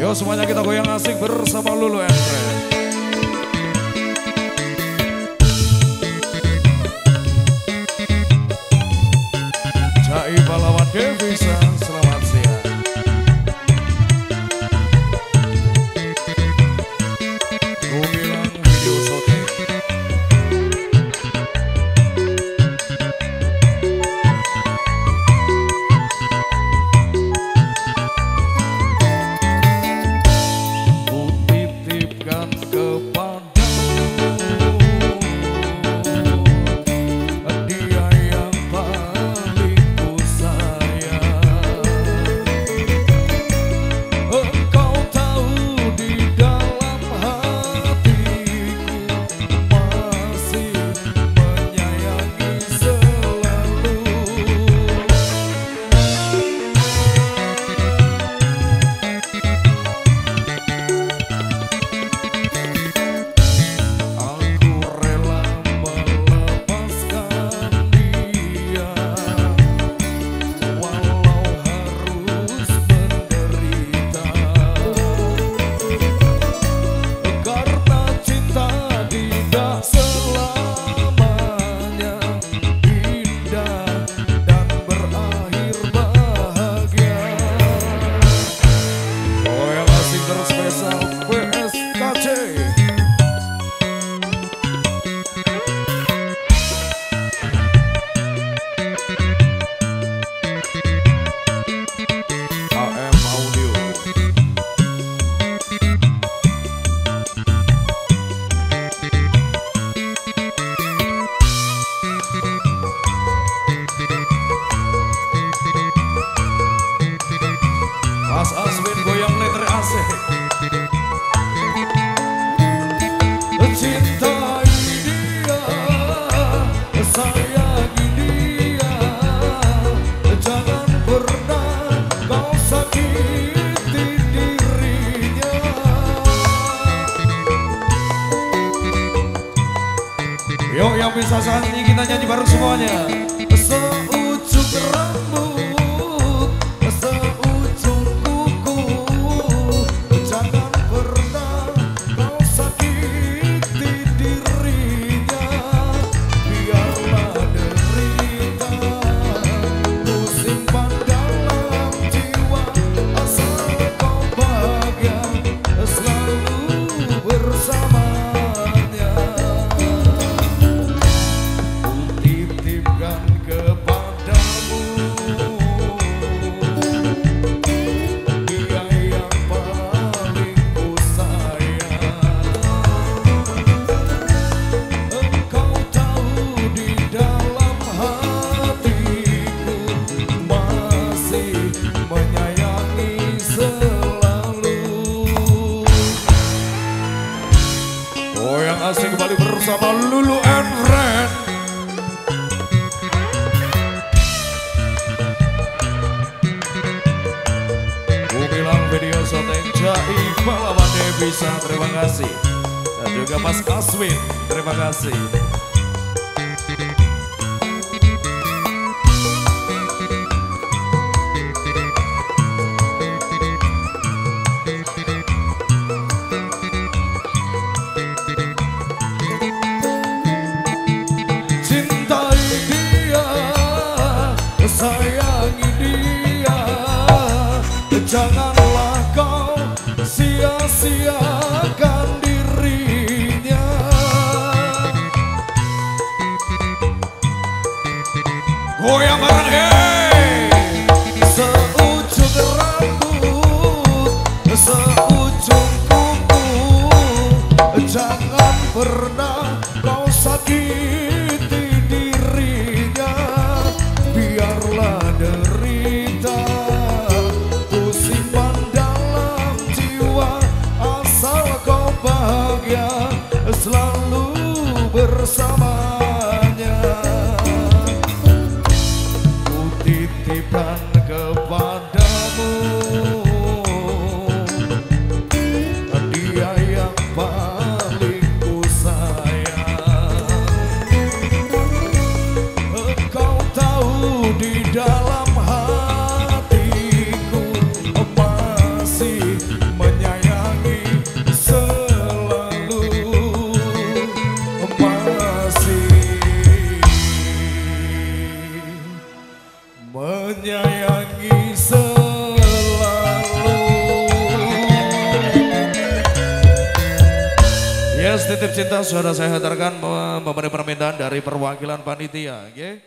Yo semuanya kita goyang asik bersama Lulu Andre. yang bisa saat ini kita nyanyi bareng semuanya. Jai Pahlawan bisa terima kasih. Dan juga Mas Aswin, terima kasih. Jangan acá. di dalam hatiku masih menyayangi selalu masih menyayangi selalu Yes, titip cinta saudara saya hantarkan memberi permintaan dari perwakilan panitia, okay?